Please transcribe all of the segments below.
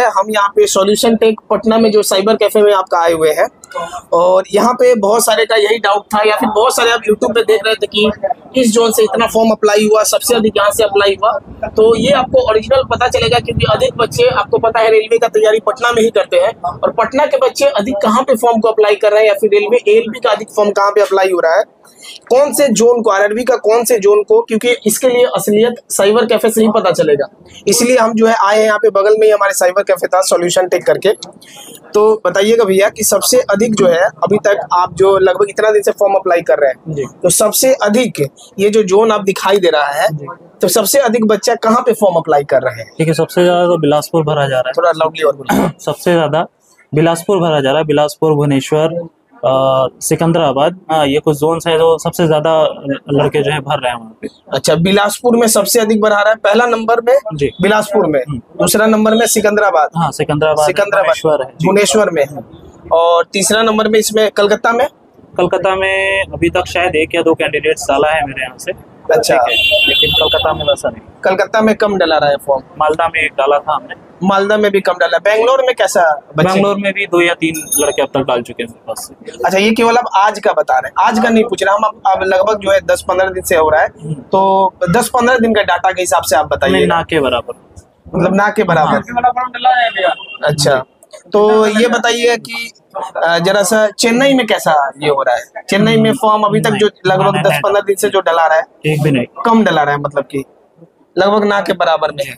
है, हम यहाँ पे सॉल्यूशन टेक पटना में जो साइबर कैफ़े में आपका आए हुए हैं। और यहाँ पे बहुत सारे का यही डाउट था या फिर बहुत सारे आप यूट्यूब पे देख रहे थे कि इस जोन से इतना फॉर्म अप्लाई हुआ, सबसे अधिक यहाँ से अप्लाई हुआ। तो ये आपको ओरिजिनल पता चलेगा क्योंकि अधिक बच्चे, आपको पता है रेलवे का तैयारी पटना में ही करते हैं। और पटना के बच्चे अधिक कहाँ पे फॉर्म को अप्लाई कर रहे हैं या फिर रेलवे एल का अधिक फॉर्म कहाँ पे अप्लाई हो रहा है? कौन से जोन को आरआरबी का कौन से जोन को, क्योंकि इसके लिए असलियत साइबर कैफ़े से ही पता चलेगा। इसलिए हम जो है आए हैं यहाँ पे बगल में ही हमारे साइबर कैफ़े था सॉल्यूशन टेक करके। तो बताइएगा भैया कि सबसे अधिक जो है अभी तक आप जो लगभग इतना दिन से फॉर्म अप्लाई कर रहे हैं तो सबसे अधिक ये जो जोन आप दिखाई दे रहा है तो सबसे अधिक बच्चा कहाँ पे फॉर्म अप्लाई कर रहे हैं? ठीक है सबसे ज़्यादा तो बिलासपुर भरा जा रहा है। थोड़ा लाउडली और सबसे ज़्यादा बिलासपुर भरा जा रहा है बिलासपुर भुवनेश्वर सिकंदराबाद हाँ ये कुछ जोन है जो सबसे ज़्यादा लड़के जो है भर रहे हैं वहाँ पे। अच्छा बिलासपुर में सबसे अधिक बढ़ा रहा है? पहला नंबर में जी। बिलासपुर में। दूसरा नंबर में सिकंदराबाद। हाँ सिकंदराबाद सिकंदराबाद। भुवनेश्वर है। भुवनेश्वर में। और तीसरा नंबर में इसमें कलकत्ता में? कलकत्ता में अभी तक शायद एक या दो कैंडिडेट डाला है मेरे यहाँ से। अच्छा। लेकिन कलकत्ता में वैसा नहीं। कलकत्ता में कम डला रहा है फॉर्म मालदा में एक डाला था हमने। मालदा में भी कम डाला है। बेंगलोर में कैसा बैंगलोर में भी दो या तीन लड़के अब तक डाल चुके हैं अच्छा ये केवल अब आज का बता रहे हैं। आज का नहीं पूछ रहे हम अब, अब लगभग जो है दस पंद्रह दिन से हो रहा है। तो दस पंद्रह दिन का डाटा के हिसाब से आप बताइए ना के बराबर। मतलब ना के बराबर। अच्छा। तो ये बताइए कि जरा सा चेन्नई में कैसा ये हो रहा है? चेन्नई में फॉर्म अभी तक जो लगभग दस पंद्रह दिन से जो डला रहा है एक भी नहीं। कम डला रहा है मतलब कि लगभग ना के बराबर में है।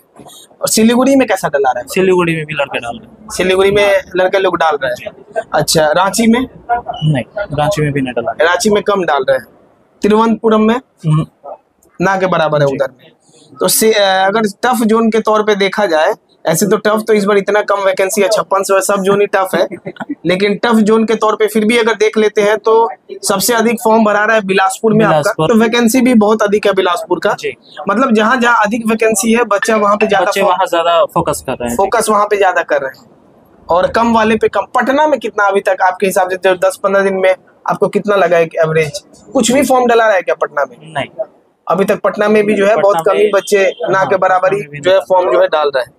और सिलीगुड़ी में कैसा डला रहा है? सिलीगुड़ी में भी लड़के डाल रहे हैं। सिलीगुड़ी में लड़के लोग डाल रहे हैं? अच्छा रांची में? नहीं रांची में भी नहीं डाला रांची में कम डाल रहे हैं। तिरुवनंतपुरम में? हम्म, ना के बराबर है उधर में। तो से अगर टफ जोन के तौर पे देखा जाए ऐसे तो टफ तो इस बार इतना कम वैकेंसी है छप्पन सौ सब जोन ही टफ है। लेकिन टफ जोन के तौर पे फिर भी अगर देख लेते हैं तो सबसे अधिक फॉर्म भरा रहा है बिलासपुर में आपका। तो वैकेंसी भी बहुत अधिक है बिलासपुर का। मतलब जहाँ जहाँ अधिक वैकेंसी है बच्चा वहाँ पे ज़्यादा ज़्यादा फोकस कर रहे हैं। फोकस वहाँ पे ज़्यादा कर रहे हैं। और कम वाले पे कम पटना में कितना अभी तक आपके हिसाब से दस पंद्रह दिन में आपको कितना लगा है एवरेज कुछ भी फॉर्म डला रहा है क्या पटना में? नहीं। अभी तक पटना में भी जो है बहुत कम ही बच्चे ना के बराबर ही जो है फॉर्म जो है डाल रहे हैं।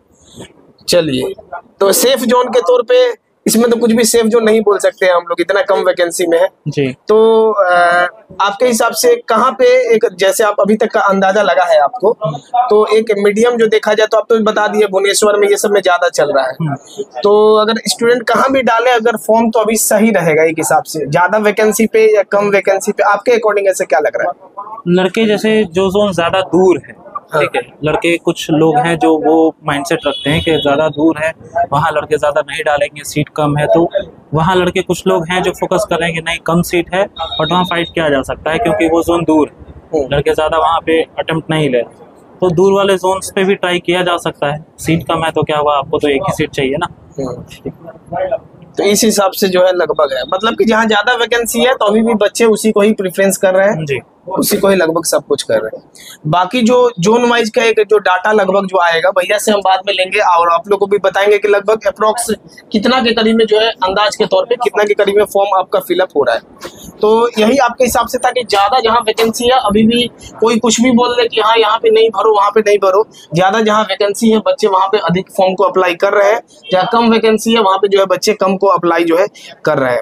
चलिए। तो सेफ़ जोन के तौर पे इसमें तो कुछ भी सेफ़ जोन नहीं बोल सकते हम लोग इतना कम वैकेंसी में है। जी। तो आपके हिसाब से कहाँ पे एक जैसे आप अभी तक का अंदाज़ा लगा है आपको तो एक मीडियम जो देखा जाए तो आप तो बता दिए भुवनेश्वर में ये सब में ज़्यादा चल रहा है। तो अगर स्टूडेंट कहाँ भी डाले अगर फॉर्म तो अभी सही रहेगा एक हिसाब से। ज़्यादा वैकेंसी पे या कम वैकेंसी पे आपके अकॉर्डिंग ऐसे क्या लग रहा है? लड़के जैसे जो जोन ज़्यादा दूर है ठीक है। लड़के कुछ लोग हैं जो वो माइंडसेट रखते हैं कि ज़्यादा दूर है वहाँ लड़के ज़्यादा नहीं डालेंगे सीट कम है तो वहाँ लड़के कुछ लोग हैं जो फोकस कर रहे हैं कि नहीं कम सीट है बट वहाँ फाइट किया जा सकता है क्योंकि वो जोन दूर है। हम्म। लड़के ज़्यादा वहाँ पे अटेम्प्ट नहीं ले तो दूर वाले जोन्स पे भी ट्राई किया जा सकता है। सीट कम है तो क्या हुआ? आपको तो एक ही सीट चाहिए ना। तो इस हिसाब से जो है लगभग है। मतलब कि जहाँ ज़्यादा वैकेंसी है तो अभी भी बच्चे उसी को ही प्रिफरेंस कर रहे हैं। जी। उसी को ही लगभग सब कुछ कर रहे हैं। बाकी जो जोन वाइज का एक जो डाटा लगभग जो आएगा भैया से हम बाद में लेंगे और आप लोगों को भी बताएँगे कि लगभग अप्रोक्स कितना के करीब में जो है अंदाज के तौर पर कितना के करीब में फॉर्म आपका फिलअप हो रहा है। तो यही आपके हिसाब से था कि ज़्यादा जहाँ वैकेंसी है, अभी भी कोई कुछ भी बोल दे कि हाँ यहाँ पे नहीं भरो, वहाँ पे नहीं भरो। ज़्यादा जहाँ वैकेंसी है, बच्चे वहाँ पे अधिक फॉर्म को अप्लाई कर रहे हैं। जहाँ कम वैकेंसी है, वहाँ पे जो है बच्चे कम को अप्लाई जो है कर रहे हैं।